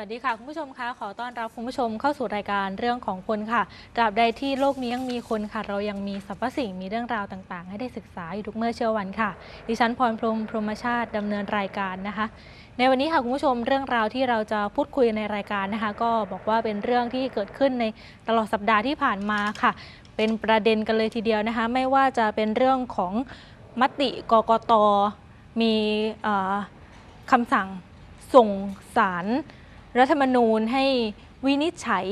วัสดีค่ะ คุณผู้ชมคะขอต้อนรับคุณผู้ชมเข้าสู่รายการเรื่องของคนค่ะตราบใดที่โลกนี้ยังมีคนค่ะ เรายังมีสรรพสิ่งมีเรื่องราวต่างๆ ให้ได้ศึกษาอยู่ทุกเมื่อเช้าวันค่ะ ดิฉันพรพรมพรหมชาติดำเนินรายการนะคะ ในวันนี้ค่ะคุณผู้ชมเรื่องราวที่เราจะพูดคุยในรายการนะคะ ก็บอกว่าเป็นเรื่องที่เกิดขึ้นในตลอดสัปดาห์ที่ผ่านมาค่ะ เป็นประเด็นกันเลยทีเดียวนะคะ ไม่ว่าจะเป็นเรื่องของมติกกตมีคำสั่งส่งสาร รัฐธรรมนูญให้วินิจฉัย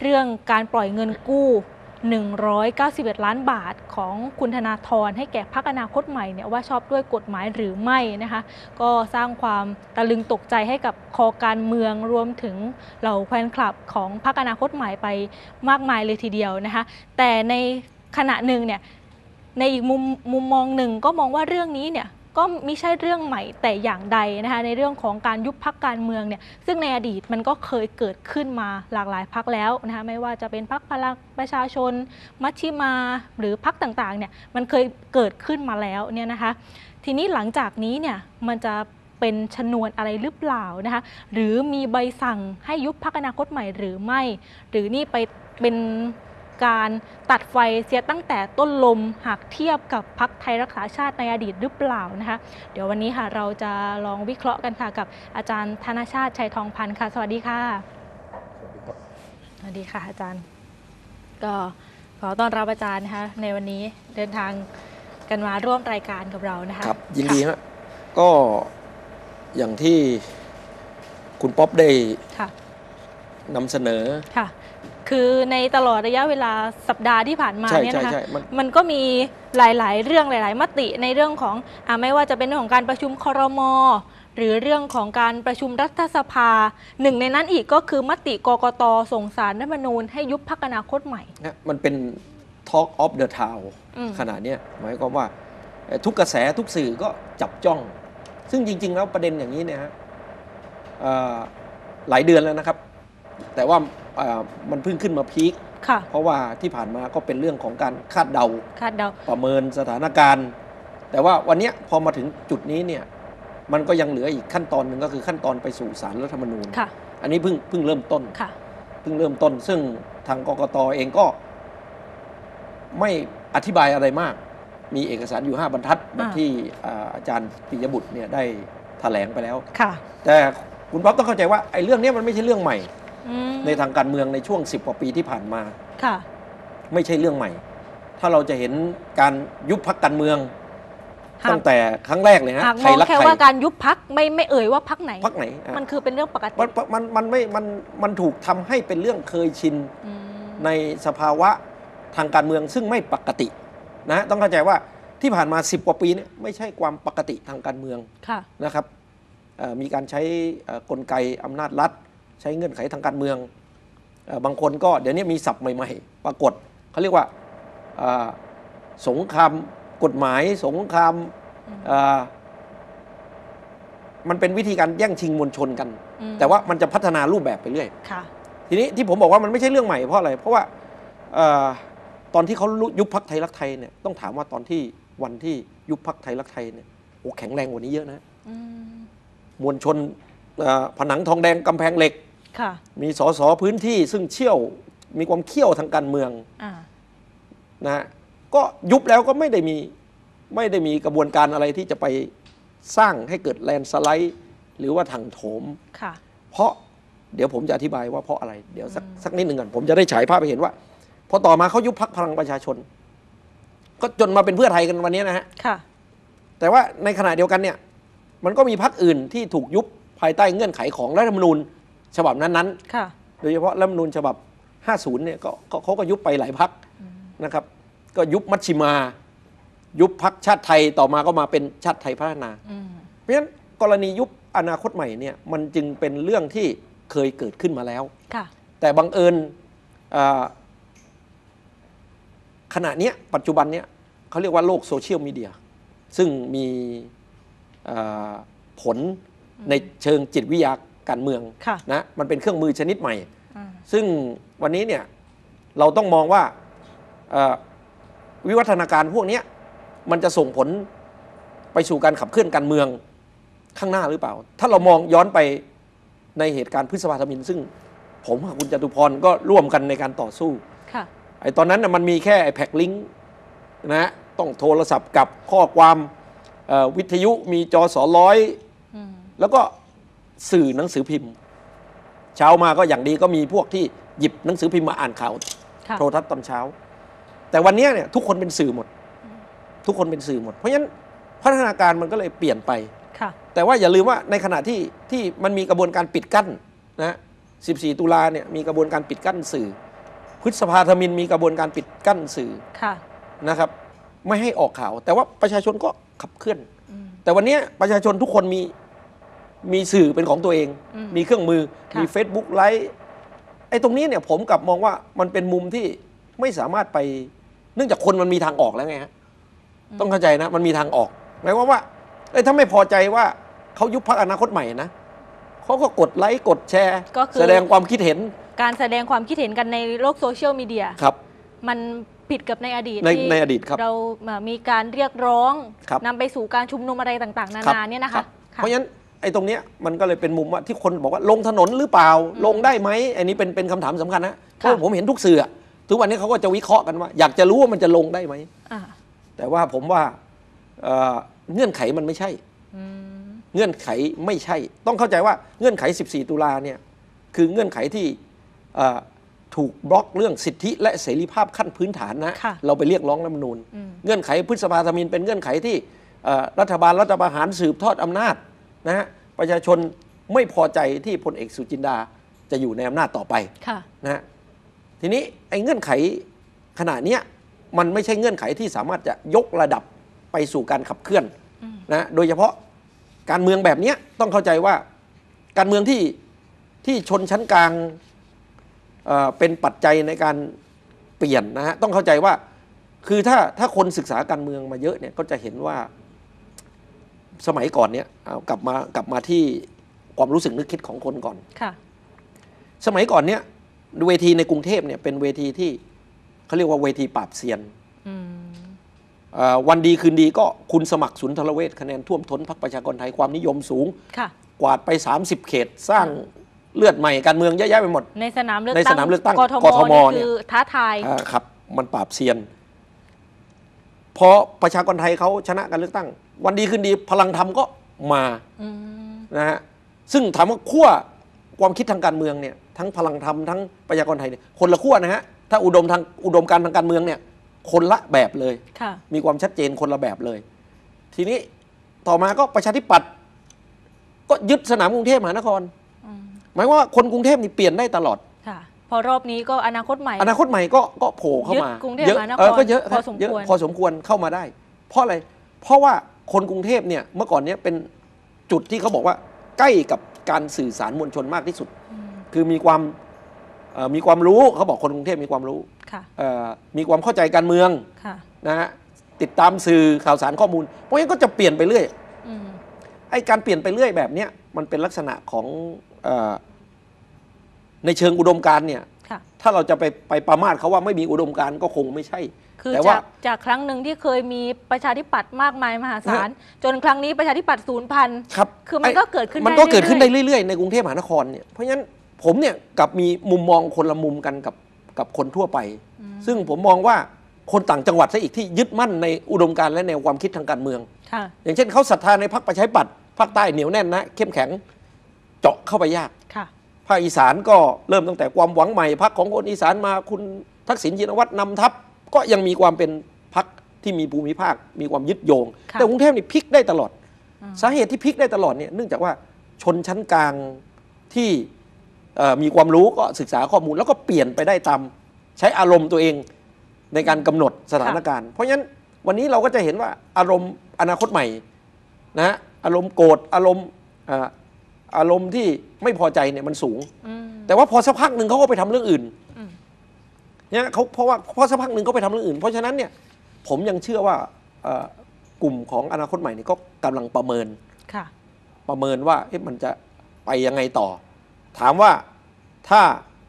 เรื่องการปล่อยเงินกู้ 191 ล้านบาทของคุณธนาธรให้แก่พรรคอนาคตใหม่เนี่ยว่าชอบด้วยกฎหมายหรือไม่นะคะก็สร้างความตะลึงตกใจให้กับคอการเมืองรวมถึงเหล่าแฟนคลับของพรรคอนาคตใหม่ไปมากมายเลยทีเดียวนะคะแต่ในขณะหนึ่งเนี่ยในอีกมุมมุมมองหนึ่งก็มองว่าเรื่องนี้เนี่ย ก็ไม่ใช่เรื่องใหม่แต่อย่างใดนะคะในเรื่องของการยุบพักการเมืองเนี่ยซึ่งในอดีตมันก็เคยเกิดขึ้นมาหลากหลายพักแล้วนะคะไม่ว่าจะเป็นพักพลังประชาชน มัชชิมา หรือพักต่างๆเนี่ยมันเคยเกิดขึ้นมาแล้วเนี่ยนะคะทีนี้หลังจากนี้เนี่ยมันจะเป็นชนวนอะไรหรือเปล่านะคะหรือมีใบสั่งให้ยุบพักอนาคตใหม่หรือไม่ หรือนี่ไปเป็น การตัดไฟเสียตั้งแต่ต้นลมหากเทียบกับพักไทยรักษาชาติในอดีตหรือเปล่านะคะ เดี๋ยววันนี้ค่ะเราจะลองวิเคราะห์กันค่ะกับอาจารย์ธนชาติชัยทองพันธ์ค่ะ สวัสดีค่ะ สวัสดีค่ะอาจารย์ ก็ขอต้อนรับอาจารย์นะคะในวันนี้เดินทางกันมาร่วมรายการกับเรานะคะครับยินดีฮะก็อย่างที่คุณป๊อปได้ค่ะนำเสนอ ค่ะคือในตลอดระยะเวลาสัปดาห์ที่ผ่านมาใช่เนี่ยใช่นะคะใช่มันมันก็มีหลาย ๆ เรื่องหลาย ๆ มติในเรื่องของอาไม่ว่าจะเป็นเรื่องของการประชุมครมหรือเรื่องของการประชุมรัฐสภาหนึ่งในนั้นอีกก็คือมติกกตส่งสารรัฐธรรมนูญให้ยุบพักอนาคตใหม่นะมันเป็น Talk of the Town อืมขนาดเนี้ยหมายความว่าเอ่อทุกกระแสทุกสื่อก็จับจ้อง ซึ่งจริง ๆ แล้วประเด็นอย่างนี้เนี่ยฮะเอ่อหลายเดือนแล้วนะครับ แต่ว่าเอ่อ มันเพิ่งขึ้นมาพีคค่ะเพราะว่าที่ผ่านมาก็เป็นเรื่องของการคาดเดา คาดเดา ประเมินสถานการณ์ แต่ว่าวันเนี้ยพอมาถึงจุดนี้เนี่ยมันก็ยังเหลืออีกขั้นตอนหนึ่งก็คือขั้นตอนไปสู่สารรัฐธรรมนูญค่ะ อันนี้เพิ่งเพิ่งเริ่มต้นค่ะเพิ่งเริ่มต้น ซึ่งทางกกตเองก็ ไม่อธิบายอะไรมาก มีเอกสารอยู่ 5 บรรทัดแบบอ่าที่อ่าอาจารย์ปิยบุตรเนี่ยได้แถลงไปแล้ว ค่ะ แต่คุณป๊อปต้องเข้าใจว่าไอ้เรื่องเนี้ยมันไม่ใช่เรื่องใหม่อืม ในทางการเมืองในช่วง 10กว่าปีที่ผ่านมาค่ะ ไม่ใช่เรื่องใหม่ ถ้าเราจะเห็นการยุบพักการเมืองหากตั้งแต่ครั้งแรกเลยฮะหากไทมอยงรักแค่ไทยว่าการยุบพักไม่ไม่เอ่ยว่าพักไหนพักไหนอะมันคือเป็นเรื่องปกติมันมันมันไม่มันมันถูกทำให้เป็นเรื่องเคยชินอืมในสภาวะทางการเมืองซึ่งไม่ปกตินะต้องเข้าใจว่าที่ผ่านมา 10 กว่าปีเนี่ยไม่ใช่ความปกติทางการเมืองค่ะนะครับเอ่อมีการใช้เอ่อกลไกอำนาจรัฐ ใช้เงื่อนไขทางการเมืองเอ่อบางคนก็เดี๋ยวนี้มีศัพท์ใหม่ ๆ ปรากฏเขาเรียกว่าเอ่อสงครามกฎหมายสงครามเอ่อมันเป็นวิธีการแย่งชิงมวลชนกันอืมแต่ว่ามันจะพัฒนารูปแบบไปเรื่อยค่ะทีนี้ที่ผมบอกว่ามันไม่ใช่เรื่องใหม่เพราะอะไร เพราะว่าเออตอนที่เขายุบพักไทยรักไทยเนี่ยต้องถามว่าตอนที่วันที่ยุบพักไทยรักไทยเนี่ยโอ้แข็งแรงกว่านี้เยอะนะอืมมวลชนเอ่อผนังทองแดงกำแพงเหล็กค่ะ มีสสพื้นที่ซึ่งเชี่ยวมีความเขี้ยวทางการเมืองอ่านะฮะก็ยุบแล้วก็ไม่ได้มีไม่ได้มีกระบวนการอะไรที่จะไปสร้างให้เกิดแลนด์สไลด์ หรือว่าถังโถม ค่ะ เพราะเดี๋ยวผมจะอธิบายว่าเพราะอะไร เดี๋ยวสักสักนิดหนึ่งก่อนผมจะได้ฉายภาพไปเห็นว่า พอต่อมาเขายุบพักพลังประชาชน ก็จนมาเป็นเพื่อไทยกันวันนี้นะฮะค่ะ แต่ว่าในขณะเดียวกันเนี่ย มันก็มีพักอื่นที่ถูกยุบภายใต้เงื่อนไขของรัฐธรรมนูญ ฉบับนั้นค่ะ ๆ โดยเฉพาะรัฐธรรมนูญฉบับ 50 เนี่ยก็ก็เขาก็ยุบไปหลายพักนะครับ ก็ยุบมัชชิมา ยุบพักชาติไทยต่อมาก็มาเป็นชาติไทยพัฒนา อืม เพราะฉะนั้นกรณียุบอนาคตใหม่เนี่ยมันจึงเป็นเรื่องที่เคยเกิดขึ้นมาแล้ว ค่ะ แต่บังเอิญอ่าขณะเนี้ยปัจจุบันเนี้ยเขาเรียกว่าโลกโซเชียลมีเดีย ซึ่งมีอ่าผลในเชิงจิตวิทยา การเมืองค่ะนะมันเป็นเครื่องมือชนิดใหม่อ่าซึ่งวันนี้เนี่ยเราต้องมองว่าเอ่อวิวัฒนาการพวกเนี้ยมันจะส่งผลไปสู่การขับเคลื่อนการเมืองข้างหน้าหรือเปล่า ถ้าเรามองย้อนไปในเหตุการณ์พฤษภาธมิน ซึ่งผมกับคุณจตุพรก็ร่วมกันในการต่อสู้ค่ะไอ้ตอนนั้นนะมันมีแค่ไอ้แพ็กลิงก์นะฮะต้องโทรศัพท์กับข้อความเอ่อวิทยุมีจอสอร้อยอืมแล้วก็ สื่อหนังสือพิมพ์ เช้ามาก็อย่างดีก็มีพวกที่หยิบหนังสือพิมพ์มาอ่านข่าวค่ะโทรทัศน์ตอนเช้า แต่วันเนี้ยเนี่ยทุกคนเป็นสื่อหมด ทุกคนเป็นสื่อหมด เพราะฉะนั้นพัฒนาการมันก็เลยเปลี่ยนไปค่ะแต่ว่าอย่าลืมว่าในขณะที่ที่มันมีกระบวนการปิดกั้นนะ14 ตุลาเนี่ยมีกระบวนการปิดกั้นสื่อ พฤษภาธมินมีกระบวนการปิดกั้นสื่อค่ะนะครับ ไม่ให้ออกข่าว แต่ว่าประชาชนก็ขับเคลื่อนอืมแต่วันเนี้ยประชาชนทุกคนมี มีสื่อเป็นของตัวเองอืมมีเครื่องมือค่ะมี Facebook ไลฟ์ไอ้ตรงนี้เนี่ยผมกลับมองว่ามันเป็นมุมที่ไม่สามารถไป เนื่องจากคนมันมีทางออกแล้วไงฮะต้องเข้าใจนะ มันมีทางออกหมายความว่าเอ้ยถ้าไม่พอใจว่าเขายุบพรรคอนาคตใหม่นะเขาก็กดไลค์กดแชร์ ก็คือ แสดงความคิดเห็นการแสดงความคิดเห็นกันในโลกโซเชียลมีเดียครับ มันผิดกับในอดีตในที่ในอดีตครับ เรามามีการเรียกร้องครับนำไปสู่การชุมนุมอะไรต่างๆ นารับนาเนี่ยนะรัคะบค่ะเพราะฉะนั้น ไอ้ตรงเนี้ยมันก็เลยเป็นมุมว่าที่คนบอกว่าลงถนนหรือเปล่าลงได้ไหมอันนี้เป็นเป็นคำถามสำคัญนะเพราะผมเห็นทุกสื่ออะทุกวันนี้เขาก็จะวิเคราะห์กันว่า อยากจะรู้ว่ามันจะลงได้ไหม อ่าแต่ว่าผมว่าเอ่อเงื่อนไขมันไม่ใช่ อืมเงื่อนไขไม่ใช่ ต้องเข้าใจว่าเงื่อนไข 14 ตุลาเนี่ยคือเงื่อนไขที่เอ่อถูกบล็อกเรื่องสิทธิและเสรีภาพขั้นพื้นฐานนะค่ะเราไปเรียกร้องรัฐธรรมนูญ อืม เงื่อนไขพฤษภาธมินเป็นเงื่อนไขที่เอ่อรัฐบาลรัฐประหารสืบทอดอำนาจ นะฮะประชาชนไม่พอใจที่พลเอกสุจินดาจะอยู่ในอำนาจต่อไปค่ะ นะฮะทีนี้ไอ้เงื่อนไขขณะเนี้ยมันไม่ใช่เงื่อนไขที่สามารถจะยกระดับไปสู่การขับเคลื่อนอืม นะโดยเฉพาะการเมืองแบบเนี้ยต้องเข้าใจว่าการเมืองที่ที่ชนชั้นกลางเอ่อเป็นปัจจัยในการเปลี่ยนนะฮะต้องเข้าใจว่าคือถ้าถ้าคนศึกษาการเมืองมาเยอะเนี่ยก็จะเห็นว่า สมัยก่อนเนี่ยเอากลับมากลับมาที่ความรู้สึกนึกคิดของคนก่อน ค่ะ สมัยก่อนเนี่ยเวทีในกรุงเทพเนี่ยเป็นเวทีที่เขาเรียกว่าเวทีปราบเซียนอืม เอ่อวันดีคืนดีก็คุณสมัครสุนทรเวชคะแนนท่วมท้นพรรคประชากรไทยความนิยมสูง ค่ะ กวาดไป 30 เขตสร้างเลือดใหม่การเมืองเยอะแยะไปหมด ในสนามเลือกในตั้งสนามเลือกตั้งกทมกทมนี่เนี่ย คือท้าทาย อ่าครับ มันปราบเซียน พอประชากรไทยเขาชนะการเลือกตั้ง วันดีคืนดีพลังธรรมก็มาอืมนะฮะซึ่งถามว่าขั้วความคิดทางการเมืองเนี่ยทั้งพลังธรรมทั้งประชากรไทยเนี่ยคนละขั้วนะฮะถ้าอุดมทางอุดมการณ์ทางการเมืองเนี่ยคนละแบบเลยค่ะมีความชัดเจนคนละแบบเลย ทีนี้ต่อมาก็ประชาธิปัตย์ก็ยึดสนามกรุงเทพมหานครอืมหมายความว่าคนกรุงเทพนี่เปลี่ยนได้ตลอดค่ะ พอรอบนี้ก็อนาคตใหม่ อนาคตใหม่ก็ก็โผล่เข้ามายึดกรุงเทพเยอะมหานครเออก็เยอะพอสมเยอะควรพอสมควรเข้ามาได้ เพราะอะไร เพราะว่าคนกรุงเทพเนี่ยเมื่อก่อนเนี้ยเป็นจุดที่เขาบอกว่าใกล้กับการสื่อสารมวลชนมากที่สุดอืมคือมีความเอ่อมีความรู้เขาบอกคนกรุงเทพมีความรู้ค่ะเอ่อมีความเข้าใจการเมืองค่ะนะฮะติดตามสื่อข่าวสารข้อมูล เพราะงั้นก็จะเปลี่ยนไปเรื่อยอืมไอ้การเปลี่ยนไปเรื่อยแบบเนี้ยมันเป็นลักษณะของเออในเชิงอุดมการณ์เนี่ยค่ะ ถ้าเราจะไปไปประมาทเขาว่าไม่มีอุดมการณ์ก็คงไม่ใช่ คือแต่ว่าจากจากครั้งหนึ่งที่เคยมีประชาธิปัตย์มากมายมหาศาล จนครั้งนี้ประชาธิปัตย์ศูนย์พันครับคือมันไก็เกิดขึ้นมันก็ได้เกิดขึ้นเรื่ได้อยเรื่อยๆในกรุงเทพมหานครเนี่ยเพราะฉะนั้นผมเนี่ยกลับมีมุมมองคนละมุมกันกับกับคนทั่วไปอืมซึ่งผมมองว่าคนต่างจังหวัดซะอีกที่ยึดมั่นในอุดมการณ์และแนวความคิดทางการเมืองค่ะอย่างเช่นเขาศรัทธาในพรรคประชาธิปัตย์ภาคใต้เหนียวแน่นนะ เข้มแข็งเจาะเข้าไปยากค่ะ ภาคอีสานก็เริ่มตั้งแต่ความหวังใหม่พักของคนอีสานมาคุณทักษิณชินวัตรนำทัพก็ยังมีความเป็นพักที่มีภูมิภาคมีความยึดโยงค่ะแต่กรุงเทพนี่พลิกได้ตลอดอืมสาเหตุที่พลิกได้ตลอดเนี่ยเนื่องจากว่าชนชั้นกลางที่เอ่อมีความรู้ก็ศึกษาข้อมูล แล้วก็เปลี่ยนไปได้ตามใช้อารมณ์ตัวเองในการกำหนดสถานการณ์ เพราะฉะนั้นวันนี้เราก็จะเห็นว่าอารมณ์อนาคตใหม่นะฮะอารมณ์โกรธอารมณ์เอ่ออารมณ์ที่ไม่พอใจเนี่ยมันสูงอืมแต่ว่าพอสักพักหนึ่งเขาก็ไปทำเรื่องอื่นอืมเนี่ยเขาเพราะว่าพอสักพักหนึ่งเขาไปทำเรื่องอื่น เพราะฉะนั้นเนี่ยผมยังเชื่อว่าเอ่อกลุ่มของอนาคตใหม่นี่ก็กำลังประเมินค่ะ ประเมินว่าเอ๊ะมันจะไปยังไงต่อ ถามว่าถ้า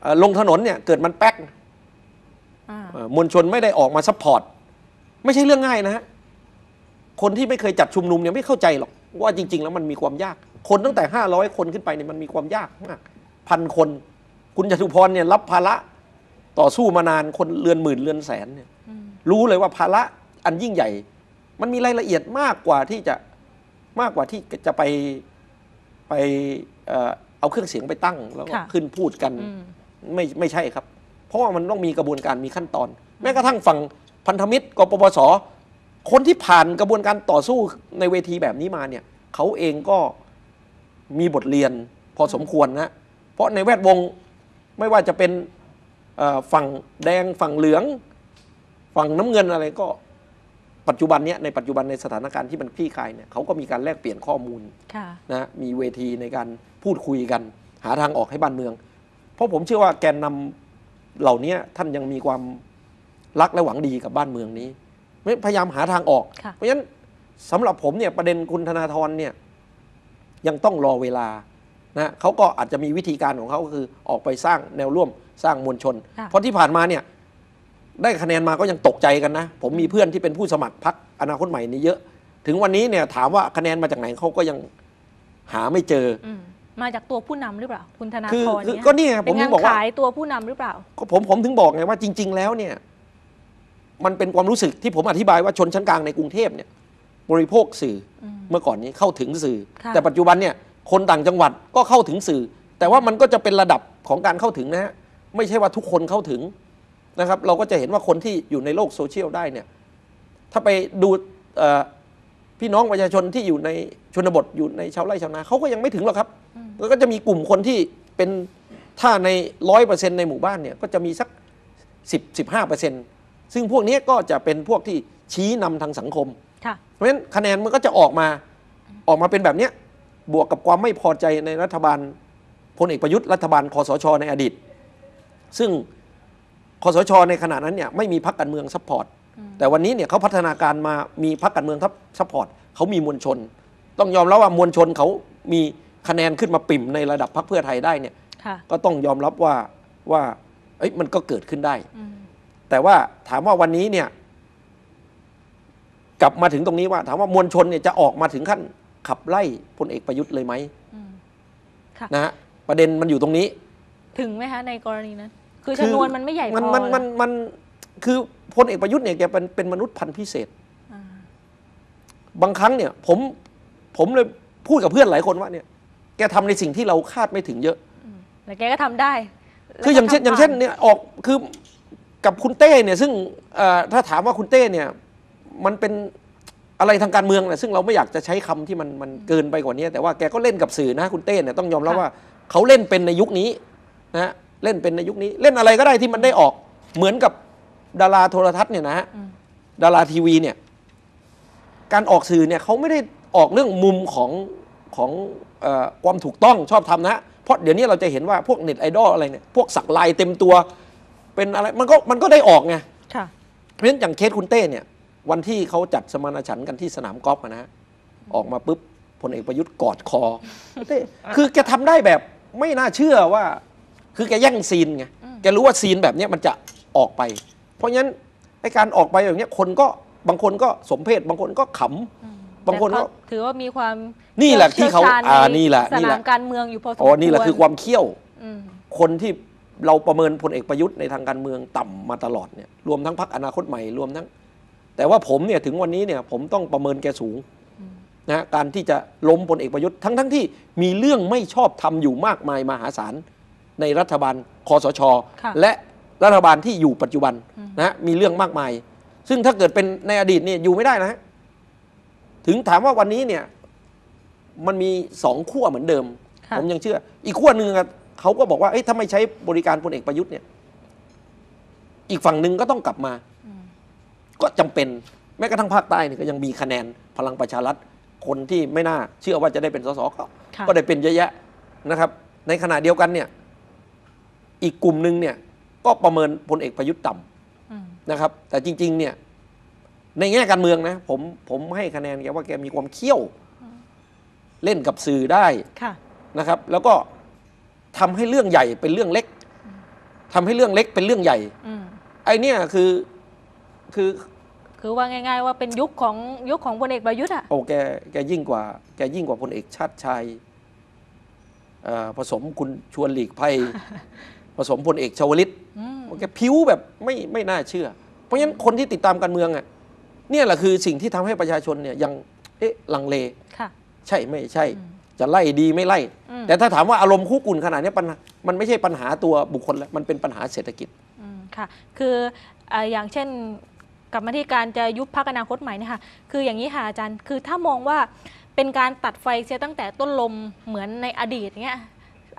เอ่อลงถนนเนี่ยเกิดมันแป๊กอ่าเอ่อมวลชนไม่ได้ออกมา support ไม่ใช่เรื่องง่ายนะฮะคนที่ไม่เคยจัดชุมนุมเนี่ยไม่เข้าใจหรอกว่าจริง ๆ แล้วมันมีความยาก คนตั้งแต่ 500 คนขึ้นไปเนี่ยมันมีความยากมากพันคน คุณจตุพรเนี่ยรับภาระต่อสู้มานานคนเรือนหมื่นเรือนแสนเนี่ยอืมรู้เลยว่าภาระอันยิ่งใหญ่ มันมีรายละเอียดมากกว่าที่จะมากกว่าที่จะไปไปเอ่อเอาเครื่องเสียงไปตั้งแล้วก็ค่ะขึ้นพูดกันอืมไม่ไม่ใช่ครับ เพราะว่ามันต้องมีกระบวนการมีขั้นตอน แม้กระทั่งฝั่งพันธมิตรกปปสคนที่ผ่านกระบวนการต่อสู้ในเวทีแบบนี้มาเนี่ยเขาเองก็ มีบทเรียนพอสมควรนะเพราะในแวดวงไม่ว่าจะเป็นเอ่อฝั่งแดงฝั่งเหลือง ฝั่งน้ำเงินอะไรก็ปัจจุบันเนี้ยในปัจจุบันในสถานการณ์ที่มันคลี่คลายเนี่ยเขาก็มีการแลกเปลี่ยนข้อมูลค่ะนะมีเวทีในการพูดคุยกัน หาทางออกให้บ้านเมือง เพราะผมเชื่อว่าแกนนำเหล่านี้ท่านยังมีความรักและหวังดีกับบ้านเมืองนี้พยายามหาทางออกค่ะเพราะฉะนั้นสำหรับผมเนี่ยประเด็นคุณธนาธรเนี่ย ยังต้องรอเวลานะเขาก็อาจจะมีวิธีการของเขาก็คือออกไปสร้างแนวร่วมสร้างมวลชนค่ะเพราะที่ผ่านมาเนี่ยได้คะแนนมาก็ยังตกใจกันนะ ผมมีเพื่อนที่เป็นผู้สมัครพรรคอนาคตใหม่นี่เยอะ ถึงวันนี้เนี่ยถามว่าคะแนนมาจากไหนเขาก็ยังหาไม่เจออืมมาจากตัวผู้นำหรือเปล่า คุณธนาคือธรคือเนี่ยก็นี่ไงผเป็นมถึงานงบอกว่าขายตัวผู้นำหรือเปล่า ก็ผมผมถึงบอกไงว่าจริง ๆ แล้วเนี่ย มันเป็นความรู้สึกที่ผมอธิบายว่าชนชั้นกลางในกรุงเทพเนี่ย บริโภคสื่ออมเมื่อก่อนนี้เข้าถึงสื่อค่ะแต่ปัจจุบันเนี่ยคนต่างจังหวัดก็เข้าถึงสื่อ แต่ว่ามันก็จะเป็นระดับของการเข้าถึงนะฮะไม่ใช่ว่าทุกคนเข้าถึงนะครับ เราก็จะเห็นว่าคนที่อยู่ในโลกโซเชียลได้เนี่ยถ้าไปดูเอ่อพี่น้องประชาชนที่อยู่ในชนบทอยู่ในชาวไร่ชาวนาเขาก็ยังไม่ถึงหรอกครับอืมแล้วก็จะมีกลุ่มคนที่เป็นถ้าในร้อยเปอร์เซ็นต์ในหมู่บ้านเนี่ยก็จะมีสักสิบสิบห้าเปอร์เซ็นซึ่งพวกนี้ก็จะเป็นพวกที่ชี้นำทางสังคมค่ะเพ ราะฉะนั้นคะแนนมันก็จะออกมาออกมาเป็นแบบเนี้ยบวกกับความไม่พอใจในรัฐบาลพลเอกประยุทธ์รัฐบาลคสชในอดีต ซึ่งคสชในขณะนั้นเนี่ยไม่มีพรรคการเมือง support อืมแต่วันนี้เนี่ยเขาพัฒนาการมามีพรรคการเมือง support เขามีมวลชน ต้องยอมรับว่ามวลชนเขามีคะแนนขึ้นมาปิ่มในระดับพรรคเพื่อไทยได้เนี่ยค่ะก็ต้องยอมรับว่าว่าเอ้ยมันก็เกิดขึ้นได้อืมแต่ว่าถามว่าวันนี้เนี่ย กลับมาถึงตรงนี้ว่า ถามว่ามวลชนเนี่ยจะออกมาถึงขั้นขับไล่พลเอกประยุทธ์เลยไหมอืมค่ะนะฮะประเด็นมันอยู่ตรงนี้ ถึงไหมคะในกรณีนั้นคือคือชนวนมันไม่ใหญ่พมันอมันมันเหรอมันคือพลเอกประยุทธ์เนี่ยแกเป็นเป็นมนุษย์พันธุ์พิเศษอ่าบางครั้งเนี่ยผมผมเลยพูดกับเพื่อนหลายคนว่าเนี่ย แกทำในสิ่งที่เราคาดไม่ถึงเยอะอืมแต่แกก็ทำได้ คืออย่างเช่นแล้วก็อย่างเช่นทำผ่เนี่ยออกคือกับคุณเต้เนี่ยซึ่งเอ่อถ้าถามว่าคุณเต้เนี่ย มันเป็นอะไรทางการเมืองเนี่ยซึ่งเราไม่อยากจะใช้คำที่มันมันเกินไปกว่านี้ แต่ว่าแกก็เล่นกับสื่อนะคุณเต้เนี่ยต้องยอมรับว่าเขาเล่นเป็นในยุคนี้นะฮะเล่นเป็นในยุคนี้ เล่นอะไรก็ได้ที่มันได้ออกเหมือนกับดาราโทรทัศน์เนี่ยนะฮะอืมดาราทีวีเนี่ย การออกสื่อเนี่ยเขาไม่ได้ออกเรื่องมุมของของเออความถูกต้องชอบทำนะ เพราะเดี๋ยวนี้เราจะเห็นว่าพวกเน็ตไอดอลอะไรเนี่ยพวกสักลายเต็มตัว เป็นอะไรมันก็มันก็ได้ออกไงค่ะเพราะฉะนั้นอย่างเคสคุณเต้เนี่ย วันที่เขาจัดสมานฉันท์กันที่สนามกอล์ฟอะนะฮะออกมาปุ๊บพลเอกประยุทธ์กอดคอเต้คือแกทำได้แบบไม่น่าเชื่อว่า คือแกแย่งซีนไงอืมแกรู้ว่าซีนแบบเนี้ยมันจะออกไป เพราะฉะนั้นไอการออกไปแบบเนี้ยคนก็บางคนก็สมเพศบางคนก็ขำอืมบางคนก็ แต่ถือว่ามีความนี่แหละที่เขาชี่ยวชญอ่าในี่แหละสนี่แหนาละ มการเมืองอยู่พอสมควรอ๋อนี่แหละคือความเขี้ยว อืมคนที่เราประเมินพลเอกประยุทธ์ในทางการเมืองต่ำมาตลอดเนี่ยรวมทั้งพรรคอนาคตใหม่รวมทั้ง แต่ว่าผมเนี่ยถึงวันนี้เนี่ยผมต้องประเมินแกสูงอืมนะการที่จะล้มพลเอกประยุทธ์ทั้งทั้งที่มีเรื่องไม่ชอบทำอยู่มากมายมหาศาลในรัฐบาลคอสชค่ะและรัฐบาลที่อยู่ปัจจุบันอืมนะมีเรื่องมากมาย ซึ่งถ้าเกิดเป็นในอดีตเนี่ยอยู่ไม่ได้นะฮะถึงถามว่าวันนี้เนี่ยมันมีสองขั้วเหมือนเดิมค่ะผมยังเชื่อ อีกขั้วหนึ่งอะเขาก็บอกว่าเอ้ยถ้าไม่ใช้บริการพลเอกประยุทธ์เนี่ย อีกฝั่งหนึ่งก็ต้องกลับมาอืม ก็จำเป็นแม้กระทั่งภาคใต้เนี่ยก็ยังมีคะแนนพลังประชารัฐคนที่ไม่น่าเชื่อว่าจะได้เป็นสสก็ค่ะก็ได้เป็นเยอะแยะนะครับ ในขณะเดียวกันเนี่ยอีกกลุ่มหนึ่งเนี่ยก็ประเมินพลเอกประยุทธ์ต่ำอืมนะครับ แต่จริง ๆ เนี่ยในแง่การเมืองนะผมผมให้คะแนนแกว่าแกมีความเขี้ยว เล่นกับสื่อได้ค่ะนะครับ แล้วก็ทำให้เรื่องใหญ่เป็นเรื่องเล็กทำให้เรื่องเล็กเป็นเรื่องใหญ่อืมไอ้เนี่ยคือคือ คือว่าง่าย ๆ ว่าเป็นยุคของยุคของพลเอกประยุทธ์อะโอ้แกแกยิ่งกว่าแกยิ่งกว่าพลเอกชาติชายเอ่อผสมคุณชวนหลีกภัย ผสมพลเอกชวลิตอืมแกผิวแบบไม่ไม่น่าเชื่อ เพราะฉะนั้นคนที่ติดตามการเมืองอะเนี่ยแหละคือสิ่งที่ทำให้ประชาชนเนี่ยยังเอ๊ะลังเลค่ะใช่ไม่ใช่อืมจะไล่ดีไม่ไล่อืมแต่ถ้าถามว่าอารมณ์คุกกุ่นขนาดนี้ปัญหามันไม่ใช่ปัญหาตัวบุคคลแล้วมันเป็นปัญหาเศรษฐกิจอืมค่ะคือเอ่ออย่างเช่น กลับมาที่การจะยุบพักอนาคตใหม่เนี่ยค่ะคืออย่างนี้ค่ะอาจารย์ คือถ้ามองว่าเป็นการตัดไฟเสียตั้งแต่ต้นลมเหมือนในอดีตเนี้ย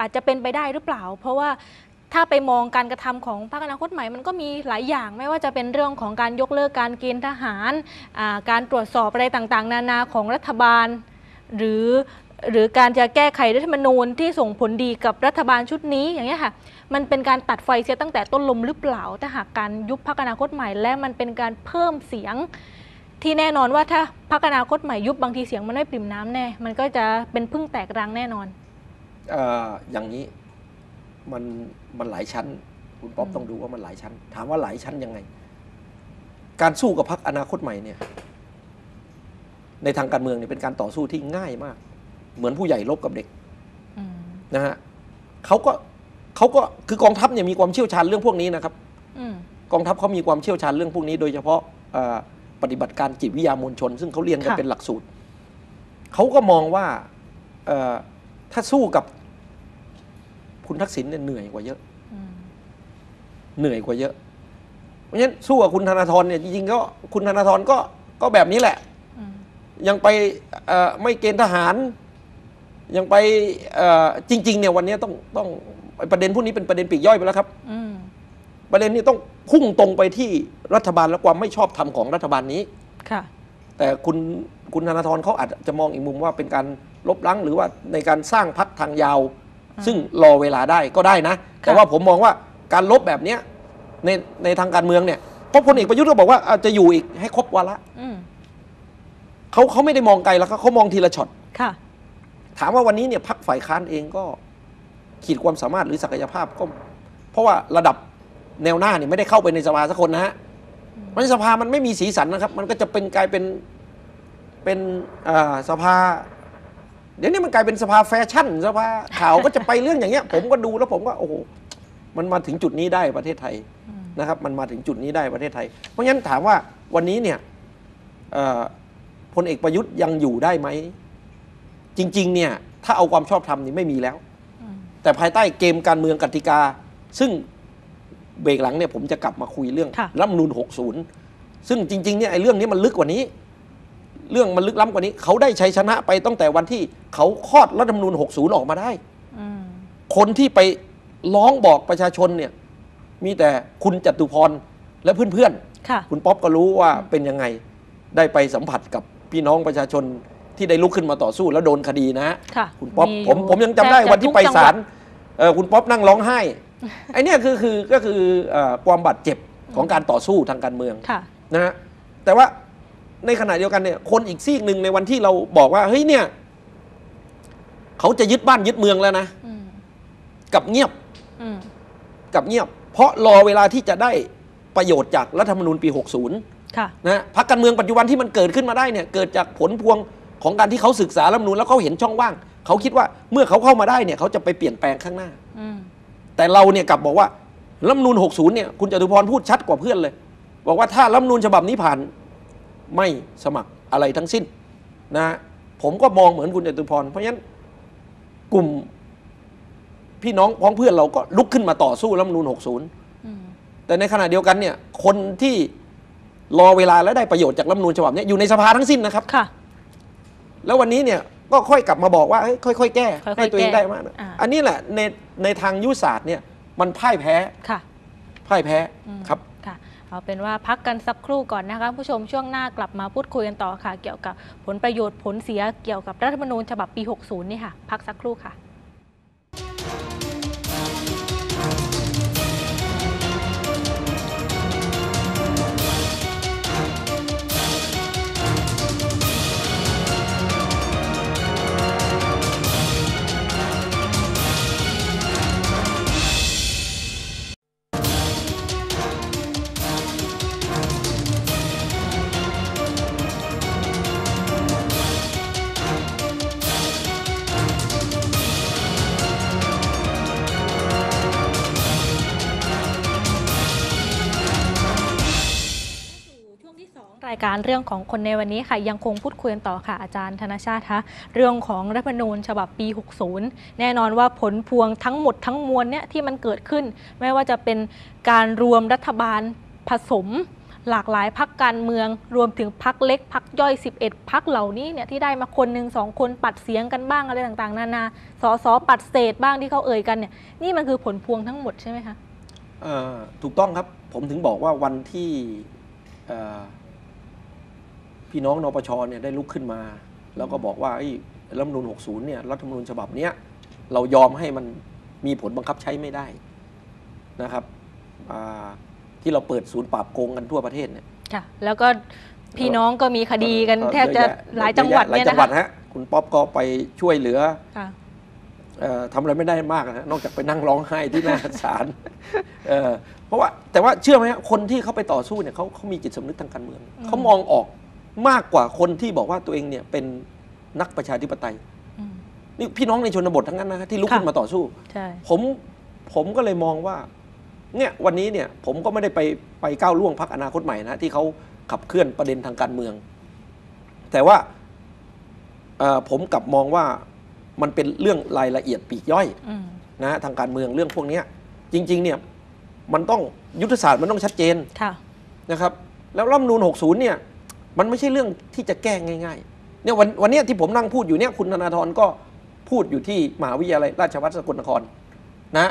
อาจจะเป็นไปได้หรือเปล่า เพราะว่าถ้าไปมองการกระทำของพรรคอนาคตใหม่มันก็มีหลายอย่าง ไม่ว่าจะเป็นเรื่องของการยกเลิกการเกณฑ์ทหาร การตรวจสอบอะไรต่างๆ นานาของรัฐบาล หรือหรือการจะแก้ไขรัฐธรรมนูญที่ส่งผลดีกับรัฐบาลชุดนี้อย่างเงี้ยค่ะ มันเป็นการตัดไฟเสียตั้งแต่ต้นลมหรือเปล่า ถ้าหากการยุบพักอนาคตใหม่ และมันเป็นการเพิ่มเสียง ที่แน่นอนว่าถ้าพักอนาคตใหม่ยุบบางทีเสียงมันไม่ปริ่มน้ำแน่ มันก็จะเป็นพึ่งแตกรังแน่นอนเอ่ออย่างนี้มันมันหลายชั้น คุณป๊อปอืมต้องดูว่ามันหลายชั้น ถามว่าหลายชั้นยังไง การสู้กับพรรคอนาคตใหม่เนี่ย ในทางการเมืองเนี่ยเป็นการต่อสู้ที่ง่ายมาก เหมือนผู้ใหญ่ลบกับเด็กอืมนะฮะเขาก็ เขาก็คือกองทัพเนี่ยมีความเชี่ยวชาญเรื่องพวกนี้นะครับอืมกองทัพเขามีความเชี่ยวชาญเรื่องพวกนี้ โดยเฉพาะเอ่อปฏิบัติการจิตวิทยามวลชน ซึ่งเขาเรียนกันค่ะเป็นหลักสูตรเขาก็มองว่าเอ่อถ้าสู้กับคุณทักษิณเนี่ยเหนื่อยกว่าเยอะอืมเหนื่อยกว่าเยอะ เพราะฉะนั้นสู้กับคุณธนาธรเนี่ยจริงๆก็คุณธนาธรก็ก็แบบนี้แหละอืมยังไปเอ่อไม่เกณฑ์ทหาร ยังไปเอ่อจริง ๆ เนี่ยวันนี้ต้องต้องไอ้ ประเด็นพวกนี้เป็นประเด็นปลีกย่อยไปแล้วครับอืมประเด็นนี้ต้องพุ่งตรงไปที่รัฐบาลและความไม่ชอบธรรมของรัฐบาลนี้ค่ะ แต่คุณคุณธนาธรเขาอาจจะมองอีกมุมว่าเป็นการลบล้างหรือว่าในการสร้างพักทางยาวอืมซึ่งรอเวลาได้ก็ได้นะ แต่ค่ะว่าผมมองว่าการลบแบบเนี้ยในในทางการเมืองเนี่ยเพราะพลเอกประยุทธ์ก็บอกว่าอาจจะอยู่อีกให้ครบวาระอืมเขาเขาไม่ได้มองไกลแล้วเขาเขามองทีละช็อตค่ะถามว่าวันนี้เนี่ยพักฝ่ายค้านเองก็ ขีดความสามารถหรือศักยภาพก็เพราะว่าระดับแนวหน้าเนี่ยไม่ได้เข้าไปในสภาสักคนนะฮะมันสภามันไม่มีสีสันนะครับ มันก็จะเป็นกลายเป็นเป็นอ่าสภา เดี๋ยวนี้มันกลายเป็นสภาแฟชั่น สภาข่าวก็จะไปเรื่องอย่างเงี้ย ผมก็ดูแล้วผมก็โอ้โหมันมาถึงจุดนี้ได้ประเทศไทยอืมนะครับ มันมาถึงจุดนี้ได้ประเทศไทย เพราะงั้นถามว่าวันนี้เนี่ยเอ่อพลเอกประยุทธ์ยังอยู่ได้ไหมจริง ๆ เนี่ย ถ้าเอาความชอบธรรมนี่ไม่มีแล้วอืม แต่ภายใต้เกมการเมืองกติกา ซึ่งเบรกหลังเนี่ยผมจะกลับมาคุยเรื่องค่ะ รัฐธรรมนูล60 ซึ่งจริงๆเนี่ยไอ้เรื่องนี้มันลึกกว่านี้ เรื่องมันลึกล้ำกว่านี้ เขาได้ชัยชนะไปตั้งแต่วันที่เขาคลอดรัฐธรรมนูญ60 ออกมาได้ อืมคนที่ไปร้องบอกประชาชนเนี่ย มีแต่คุณจตุพรและเพื่อนค่ะ ๆ คุณป๊อปก็รู้ว่าเป็นยังไง ได้ไปสัมผัสกับพี่น้องประชาชน ที่ได้ลุกขึ้นมาต่อสู้แล้วโดนคดีนะค่ะคุณป๊อปอยู่ผมผมยังจำได้แทบจะวันที่ไปทุกจังหศาวัลดเอ่อคุณป๊อปนั่งร้องไห้ ไอเนี่ยคือคือก็คือเอ่อความบาดเจ็บของการต่อสู้ทางการเมือง ค่ะ นะฮะแต่ว่าในขณะเดียวกันเนี่ยคนอีกซีกหนึ่งในวันที่เราบอกว่าเฮ้ยเนี่ยเขาจะยึดบ้านยึดเมืองแล้วนะอืมกับเงียบอืมกับเงียบ เพราะรอเวลาที่จะได้ประโยชน์จากรัฐธรรมนูญปี 60 ค่ะ นะฮะพรรคการเมืองปัจจุบันที่มันเกิดขึ้นมาได้เนี่ยเกิดจากผลพวง ของการที่เขาศึกษารัฐธรรมนูญแล้วเขาเห็นช่องว่าง เขาคิดว่าเมื่อเขาเข้ามาได้เนี่ยเขาจะไปเปลี่ยนแปลงข้างหน้า อืมแต่เราเนี่ยกลับบอกว่ารัฐธรรมนูญ60เนี่ยคุณจตุพรพูดชัดกว่าเพื่อนเลย บอกว่าถ้ารัฐธรรมนูญฉบับนี้ผ่านไม่สมัครอะไรทั้งสิ้นนะฮะผมก็มองเหมือนคุณจตุพรเพราะฉะนั้นกลุ่มพี่น้องพ้องเพื่อนเราก็ลุกขึ้นมาต่อสู้รัฐธรรมนูญ60อืมแต่ในขณะเดียวกันเนี่ยคนที่รอเวลาและได้ประโยชน์จากรัฐธรรมนูญฉบับเนี้ยอยู่ในสภาทั้งสิ้นนะครับ ค่ะ แล้ววันนี้เนี่ยก็ค่อยกลับมาบอกว่าเฮ้ยค่อย ๆ แก้ค่อยๆให้ตัวเองแก้ได้มากอ่า อันนี้แหละในในทางยุทธศาสตร์เนี่ยมันพ่ายแพ้ค่ะ พ่ายแพ้อืมครับ ค่ะ เอาเป็นว่าพักกันสักครู่ก่อนนะคะผู้ชมช่วงหน้ากลับมาพูดคุยกันต่อค่ะ เกี่ยวกับผลประโยชน์ผลเสียเกี่ยวกับรัฐธรรมนูญฉบับปี 60 นี่ค่ะ พักสักครู่ค่ะ การเรื่องของคนในวันนี้ค่ะ ยังคงพูดคุยกันต่อค่ะอาจารย์ธนชาติคะเรื่องของรัฐธรรมนูญฉบับปี 60 แน่นอนว่าผลพวงทั้งหมดทั้งมวลเนี่ยที่มันเกิดขึ้น ไม่ว่าจะเป็นการรวมรัฐบาลผสมหลากหลายพักการเมือง รวมถึงพักเล็กพักย่อย 11 พักเหล่านี้เนี่ยที่ได้มาคนหนึ่งสองคนปัดเสียงกันบ้างอะไรต่างๆ นานาสอสอปัดเศษบ้างที่เขาเอ่ยกันเนี่ยนี่มันคือผลพวงทั้งหมดใช่ไหมคะถูกต้องครับผมถึงบอกว่าวันที่ พี่น้องนปชเนี่ยได้ลุกขึ้นมา แล้วก็บอกว่าไอ้รัฐธรรมนูญ60เนี่ยรัฐธรรมนูญฉบับเนี้ยเรายอมให้มันมีผลบังคับใช้ไม่ได้นะครับอ่าที่เราเปิดศูนย์ปราบโกงกันทั่วประเทศเนี่ยค่ะแล้วก็พี่น้องก็มีคดีกันแทบจะเยอหลายจังหวัดหลายเนี่ยจันะงหวัดคะฮะคุณป๊อปก็ไปช่วยเหลือค่ะเอ่อทำอะไรไม่ได้มากนะฮะนอกจากไปนั่งร้องไห้ที่หน้าศาลเอ่อเพราะว่าแต่ว่าเชื่อไหมฮะคนที่เขาไปต่อสู้เนี่ยเขาเขามีจิตสำนึกทางการเมืองอืมเขามองออก มากกว่าคนที่บอกว่าตัวเองเนี่ยเป็นนักประชาธิปไตยอืมนี่พี่น้องในชนบททั้งนั้นนะฮะที่ลุกค่ะขึ้นมาต่อสู้ใช่ผมผมก็เลยมองว่า เนี่ยวันนี้เนี่ยผมก็ไม่ได้ไปไปก้าวล่วงพักอนาคตใหม่นะที่เขาขับเคลื่อนประเด็นทางการเมือง แต่ว่าเอ่อผมกลับมองว่ามันเป็นเรื่องรายละเอียดปลีกย่อยอืมนะฮะทางการเมืองเรื่องพวกเนี้ยจริง ๆ เนี่ยมันต้องยุทธศาสตร์มันต้องชัดเจนค่ะนะครับ แล้วรัฐธรรมนูญ60 เนี่ย มันไม่ใช่เรื่องที่จะแก้ง่ายๆเนี่ยวันวันเนี้ยที่ผมนั่งพูดอยู่เนี่ยคุณธนาธรก็พูดอยู่ที่มหาวิทยาลัยราชภัฏสกลนครนะ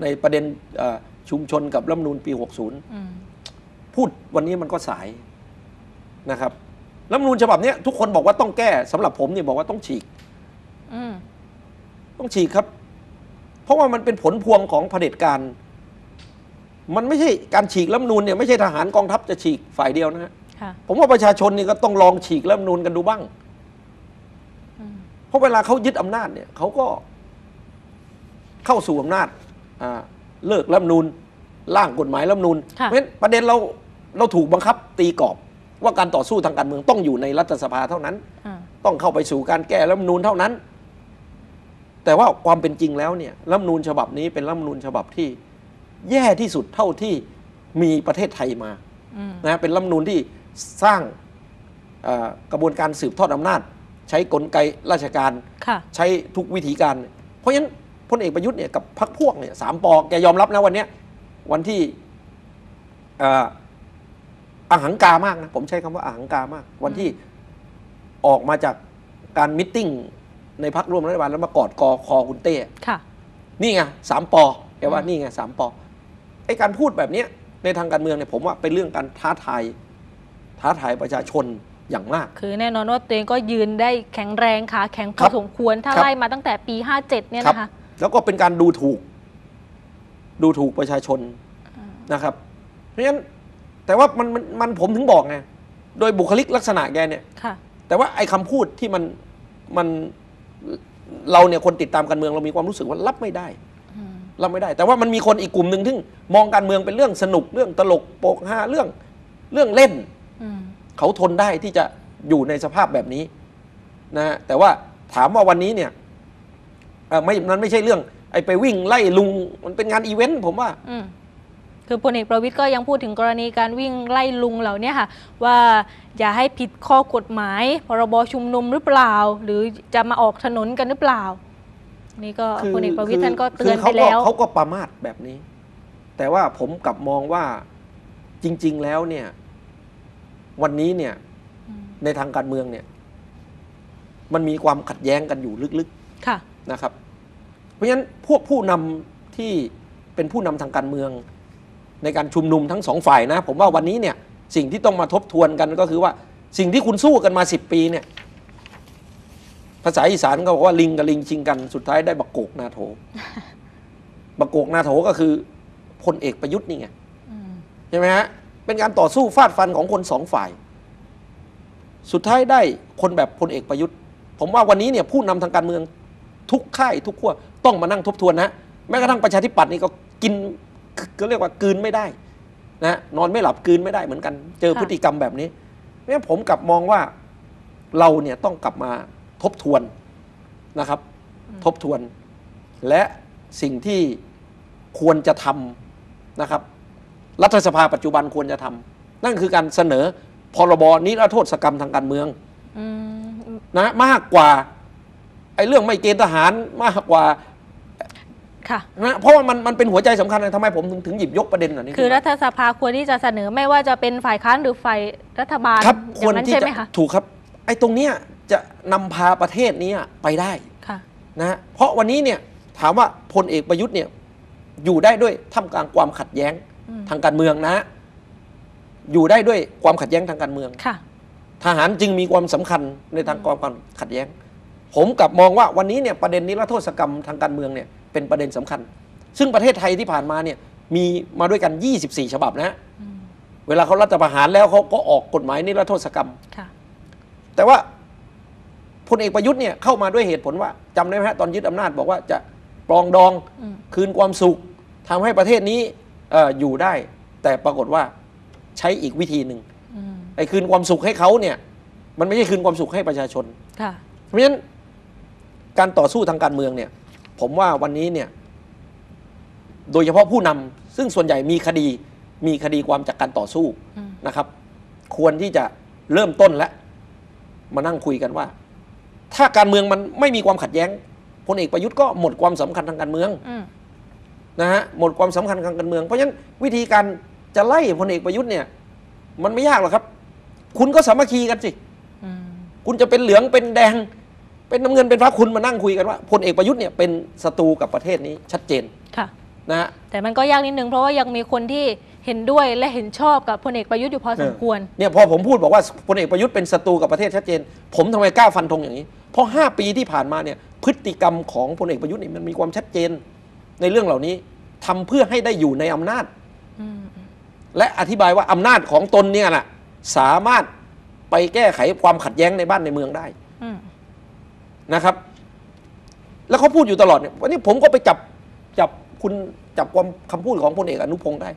ในประเด็นเอ่อชุมชนกับรัฐธรรมนูญปี 60อืมพูดวันนี้มันก็สายนะครับรัฐธรรมนูญฉบับเนี้ยทุกคนบอกว่าต้องแก้สำหรับผมเนี่ยบอกว่าต้องฉีกอืมต้องฉีกครับ เพราะว่ามันเป็นผลพวงของเผด็จการ มันไม่ใช่การฉีกรัฐธรรมนูญเนี่ยไม่ใช่ทหารกองทัพจะฉีกฝ่ายเดียวนะฮะค่ะ ผมว่าประชาชนนี่ก็ต้องลองฉีกรัฐธรรมนูญกันดูบ้างอืมเพราะเวลาเขายึดอำนาจเนี่ยเขาก็เข้าสู่อำนาจอ่าเลิกรัฐธรรมนูญร่างกฎหมายรัฐธรรมนูญเพค่ะราะฉะนั้นประเด็นเราเราถูกบังคับตีกรอบว่าการต่อสู้ทางการเมืองต้องอยู่ในรัฐสภาเท่านั้นอ่าต้องเข้าไปสู่การแก้รัฐธรรมนูญเท่านั้น แต่ว่าความเป็นจริงแล้วเนี่ยรัฐธรรมนูญฉบับนี้เป็นรัฐธรรมนูญฉบับที่ แย่ที่สุดเท่าที่มีประเทศไทยมาอืมนะเป็นรัฐธรรมนูญที่ สร้างเอ่อกระบวนการสืบทอดอำนาจ ใช้กลไกราชการค่ะใช้ทุกวิธีการ เพราะฉะนั้นพลเอกประยุทธ์เนี่ยกับพรรคพวกเนี่ยสามปอแกยอมรับนะวันเนี้ยวันที่เอ่ออาหังการมากนะผมใช้คำว่าอาหังการมาก วันที่ออกมาจากการมิทติ้งในพักร่วมรัฐบาลแล้วมากอดกอคอคุณเต้ค่ะนี่ไงสามปอแกว่าอืมนี่ไงสามปอไอการพูดแบบเนี้ยในทางการเมืองเนี่ยผมว่าเป็นเรื่องการท้าทาย ท้าทายประชาชนอย่างมาก คือแน่นอนว่าตัวเองก็ยืนได้แข็งแรงขาแข็งพครัอบสมควรถ้าครับไล่มาตั้งแต่ปี 57 เนี่ยครับนะคะแล้วก็เป็นการดูถูก ดูถูกประชาชนอ่านะครับ เพราะฉะนั้นแต่ว่ามันมันมันผมถึงบอกไงโดยบุคลิกลักษณะแกเนี่ยค่ะแต่ว่าไอ้คำพูดที่มันมันเราเนี่ยคนติดตามการเมืองเรามีความรู้สึกว่ารับไม่ได้อืมรับไม่ได้ แต่ว่ามันมีคนอีกกลุ่มหนึ่งที่มองการเมืองเป็นเรื่องสนุกเรื่องตลกโปกฮาเรื่องเรื่องเล่นอืม เขาทนได้ที่จะอยู่ในสภาพแบบนี้นะฮะแต่ว่าถามว่าวันนี้เนี่ยเอ่อไม่มันไม่ใช่เรื่อง ไอ้ไปวิ่งไล่ลุงมันเป็นงานอีเวนต์ผมว่าอืมคือพลเอกประวิตยก็ยังพูดถึงกรณีการวิ่งไล่ลุงเหล่าเนี้ค่ะ ว่าอย่าให้ผิดข้อกฎหมาย พรบชุมนุมหรือเปล่า หรือจะมาออกถนนกันหรือเปล่า นี่ก็พลเอกประวิตยท่านก็เตือนคืไปแล้วเขาก็ประมาทแบบนี้ แต่ว่าผมกลับมองว่าจริง ๆ แล้วเนี่ย วันนี้เนี่ยอืมในทางการเมืองเนี่ย มันมีความขัดแย้งกันอยู่ลึกค่ะๆนะครับ เพราะฉะนั้นพวกผู้นำที่เป็นผู้นำทางการเมือง ในการชุมนุมทั้งสองฝ่ายนะ ผมว่าวันนี้เนี่ย สิ่งที่ต้องมาทบทวนกันก็คือว่า สิ่งที่คุณสู้กันมาสิบปีเนี่ย ภาษาอีสานก็บอกว่าลิงกับลิงชิงกันสุดท้ายได้บักโกกนาโถบักโกกนาโถก็คือพลเอกประยุทธ์นี่ไงอืมใช่ไหมฮะ เป็นการต่อสู้ฟาดฟันของคนสองฝ่าย สุดท้ายได้คนแบบพลเอกประยุทธ์ ผมว่าวันนี้เนี่ยผู้นำทางการเมืองทุกค่ายทุกขั้วต้องมานั่งทบทวนนะแม้กระทั่งประชาธิปัตย์นี่ก็กินก็เรียกว่ากืนไม่ได้นะนอนไม่หลับกืนไม่ได้เหมือนกัน เจอพฤติกรรมแบบนี้เนั้นผมกลับมองว่าเราเนี่ยต้องกลับมาทบทวนนะครับ ทบทวนและสิ่งที่ควรจะทำนะครับ รัฐสภาปัจจุบันควรจะทำนั่นคือการเสนอพรบนิรโทษกรรมทางการเมืองอืมนะมากกว่าไอ้เรื่องไม่เกณฑ์ทหารมากกว่าค่ะนะเพราะว่ามันมันเป็นหัวใจสำคัญนะทำไมผมถึงถึงหยิบยกประเด็นอันนี้คือขึ้นมารัฐสภาควรที่จะเสนอไม่ว่าจะเป็นฝ่ายค้านหรือฝ่ายรัฐบาลครับอควรย่างนั้นที่ใช่จะไหมคะถูกครับ ไอ้ตรงเนี้ยจะนำพาประเทศนี้ไปได้ค่ะนะฮะเพราะวันนี้เนี่ยถามว่าพลเอกประยุทธ์เนี่ยอยู่ได้ด้วยท่ามกลางความขัดแย้งอืม ทางการเมืองนะฮะอยู่ได้ด้วยความขัดแย้งทางการเมืองค่ะ ทหารจึงมีความสำคัญในทางความขัดแย้ง ผมกลับมองว่าวันนี้เนี่ยประเด็นนิรโทษกรรมทางการเมืองเนี่ยเป็นประเด็นสำคัญ ซึ่งประเทศไทยที่ผ่านมาเนี่ยมีมาด้วยกัน 24 ฉบับนะฮะอืมเวลาเขารัฐประหารแล้วเขาก็ออกกฎหมายนิรโทษกรรมค่ะแต่ว่าพลเอกประยุทธ์เนี่ยเข้ามาด้วยเหตุผลว่าจำได้ไหมฮะตอนยึดอำนาจบอกว่าจะปรองดองอืมคืนความสุขทำให้ประเทศนี้เอออยู่ได้ แต่ปรากฏว่าใช้อีกวิธีหนึ่งอืมไอ้คืนความสุขให้เขาเนี่ย มันไม่ใช่คืนความสุขให้ประชาชนค่ะเพราะฉะนั้นการต่อสู้ทางการเมืองเนี่ย ผมว่าวันนี้เนี่ย โดยเฉพาะผู้นำซึ่งส่วนใหญ่มีคดี มีคดีความจากการต่อสู้อืมนะครับ ควรที่จะเริ่มต้นและ มานั่งคุยกันว่า ถ้าการเมืองมันไม่มีความขัดแย้งพลเอกประยุทธ์ก็หมดความสำคัญทางการเมืองอืม นะฮะหมดความสำคัญทางการเมือง เพราะฉะนั้นวิธีการจะไล่พลเอกประยุทธ์เนี่ย มันไม่ยากหรอกครับ คุณก็สามัคคีกันสิอืมคุณจะเป็นเหลืองเป็นแดง เป็นน้ำเงินเป็นฟ้าคุณมานั่งคุยกันว่าพลเอกประยุทธ์เนี่ยเป็นศัตรูกับประเทศนี้ชัดเจนค่ะนะฮะแต่มันก็ยากนิดนึงเพราะว่ายังมีคนที่เห็นด้วยและเห็นชอบกับพลเอกประยุทธ์อยู่พอสมควรเนี่ยพอผมพูดบอกว่าพลเอกประยุทธ์เป็นศัตรูกับประเทศชัดเจน ผมทำไมกล้าฟันธงอย่างนี้ เพราะ 5 ปีที่ผ่านมาเนี่ยพฤติกรรมของพลเอกประยุทธ์เนี่ยมันมีความชัดเจน ในเรื่องเหล่านี้ทำเพื่อให้ได้อยู่ในอำนาจอืมและอธิบายว่าอำนาจของตนเนี่ยน่ะสามารถไปแก้ไขความขัดแย้งในบ้านในเมืองได้อืมนะครับ แล้วเขาพูดอยู่ตลอดเนี่ยวันนี้ผมก็ไปจับจับคุณจับความคำพูดของพลเอกอนุพงศ์ได้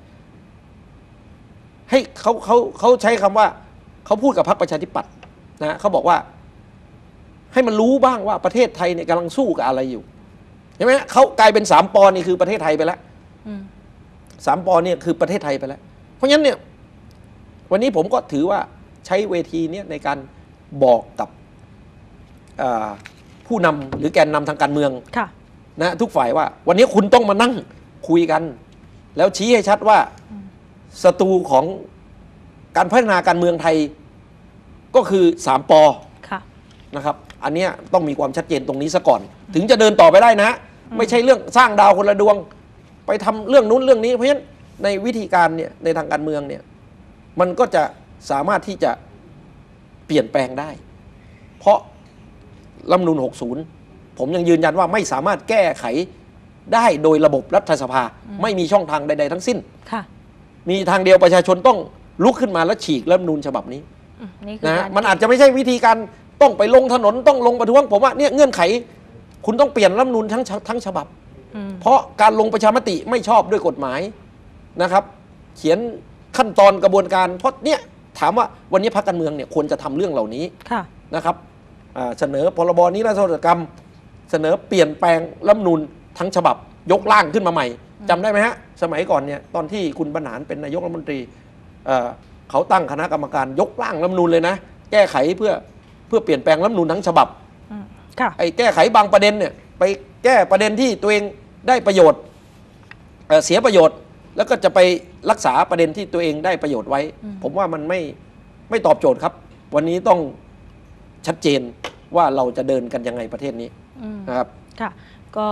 ให้เขาเขาเขาใช้คำว่าเขาพูดกับพรรคประชาธิปัตย์นะเขาบอกว่า ให้มันรู้บ้างว่าประเทศไทยเนี่ยกำลังสู้กับอะไรอยู่ ใช่ไหมเขากลายเป็นสามปอนี่คือประเทศไทยไปแล้วอืมสามปอเนี่ยคือประเทศไทยไปแล้ว เพราะฉะนั้นเนี่ย วันนี้ผมก็ถือว่าใช้เวทีเนี้ในการบอกกับอ่าผู้นำหรือแกนนำทางการเมืองค่ะนะทุกฝ่ายว่า วันนี้คุณต้องมานั่งคุยกัน แล้วชี้ให้ชัดว่าศัตรูของการพัฒนาการเมืองไทยก็คือสามปอค่ะนะครับ อันเนี้ยต้องมีความชัดเจนตรงนี้ซะก่อน ถึงจะเดินต่อไปได้นะ ไม่ใช่เรื่องสร้างดาวคนละดวง ไปทำเรื่องนู้นเรื่องนี้ เพราะฉะนั้นในวิธีการเนี่ยในทางการเมืองเนี่ยมันก็จะสามารถที่จะเปลี่ยนแปลงได้ เพราะรัฐธรรมนูล60 ผมยังยืนยันว่าไม่สามารถแก้ไขได้โดยระบบรัฐสภา ไม่มีช่องทางใด ๆ ทั้งสิ้นค่ะมีทางเดียวประชาชนต้องลุกขึ้นมาแล้วฉีกรัฐธรรมนูญฉบับนี้อืมนี่คือนะการมันอาจจะไม่ใช่วิธีการ ต้องไปลงถนนต้องลงประท้วงผมว่าเนี่ยเงื่อนไข คุณต้องเปลี่ยนรัฐธรรมนูญทั้งฉทั้งฉบับ อืมเพราะการลงประชามติไม่ชอบด้วยกฎหมายนะครับ เขียนขั้นตอนกระบวนการ เพราะเนี่ยถามว่าวันนี้พรรคการเมืองเนี่ยควรจะทำเรื่องเหล่านี้ ค่ะ นะครับอ่าเสนอพรบนิรโทษกรรม เสนอเปลี่ยนแปลงรัฐธรรมนูญทั้งฉบับยกร่างขึ้นมาใหม่จำได้ไหมฮะ สมัยก่อนเนี่ยตอนที่คุณบรรหารเป็นนายกรัฐมนตรีเอ่อเขาตั้งคณะกรรมการยกร่างรัฐธรรมนูญเลยนะ แก้ไขเพื่อเพื่อเปลี่ยนแปลงรัฐธรรมนูญทั้งฉบับอืมค่ะไอ้แก้ไขบางประเด็นเนี่ยไปแก้ประเด็นที่ตัวเองได้ประโยชน์เอ่อเสียประโยชน์ แล้วก็จะไปรักษาประเด็นที่ตัวเองได้ประโยชน์ไว้อืมผมว่ามันไม่ไม่ตอบโจทย์ครับ วันนี้ต้องชัดเจนว่าเราจะเดินกันยังไงประเทศนี้อืมนะครับค่ะก็